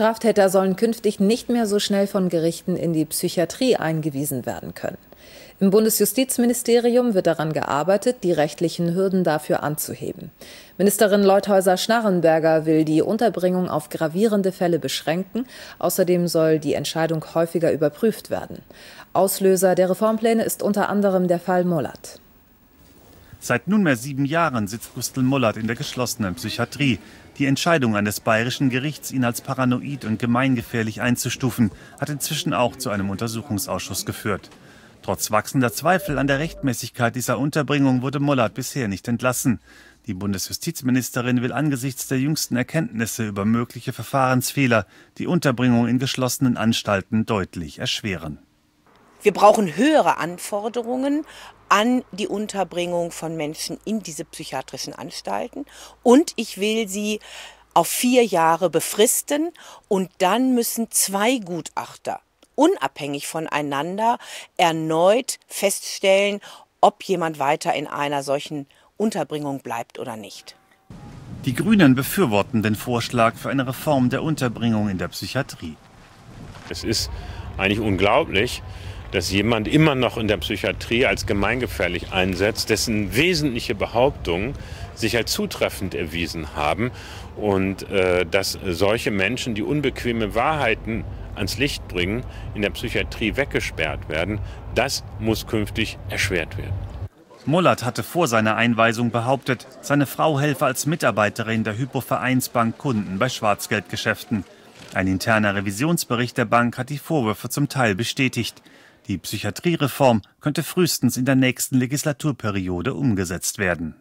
Straftäter sollen künftig nicht mehr so schnell von Gerichten in die Psychiatrie eingewiesen werden können. Im Bundesjustizministerium wird daran gearbeitet, die rechtlichen Hürden dafür anzuheben. Ministerin Leuthäuser-Schnarrenberger will die Unterbringung auf gravierende Fälle beschränken. Außerdem soll die Entscheidung häufiger überprüft werden. Auslöser der Reformpläne ist unter anderem der Fall Mollat. Seit nunmehr sieben Jahren sitzt Gustl Mollert in der geschlossenen Psychiatrie. Die Entscheidung eines bayerischen Gerichts, ihn als paranoid und gemeingefährlich einzustufen, hat inzwischen auch zu einem Untersuchungsausschuss geführt. Trotz wachsender Zweifel an der Rechtmäßigkeit dieser Unterbringung wurde Mollert bisher nicht entlassen. Die Bundesjustizministerin will angesichts der jüngsten Erkenntnisse über mögliche Verfahrensfehler die Unterbringung in geschlossenen Anstalten deutlich erschweren. Wir brauchen höhere Anforderungen an die Unterbringung von Menschen in diese psychiatrischen Anstalten. Und ich will sie auf vier Jahre befristen. Und dann müssen zwei Gutachter unabhängig voneinander erneut feststellen, ob jemand weiter in einer solchen Unterbringung bleibt oder nicht. Die Grünen befürworten den Vorschlag für eine Reform der Unterbringung in der Psychiatrie. Es ist eigentlich unglaublich, dass jemand immer noch in der Psychiatrie als gemeingefährlich einsetzt, dessen wesentliche Behauptungen sich als zutreffend erwiesen haben und äh, dass solche Menschen, die unbequeme Wahrheiten ans Licht bringen, in der Psychiatrie weggesperrt werden, das muss künftig erschwert werden. Mollert hatte vor seiner Einweisung behauptet, seine Frau helfe als Mitarbeiterin der Hypovereinsbank Kunden bei Schwarzgeldgeschäften. Ein interner Revisionsbericht der Bank hat die Vorwürfe zum Teil bestätigt. Die Psychiatriereform könnte frühestens in der nächsten Legislaturperiode umgesetzt werden.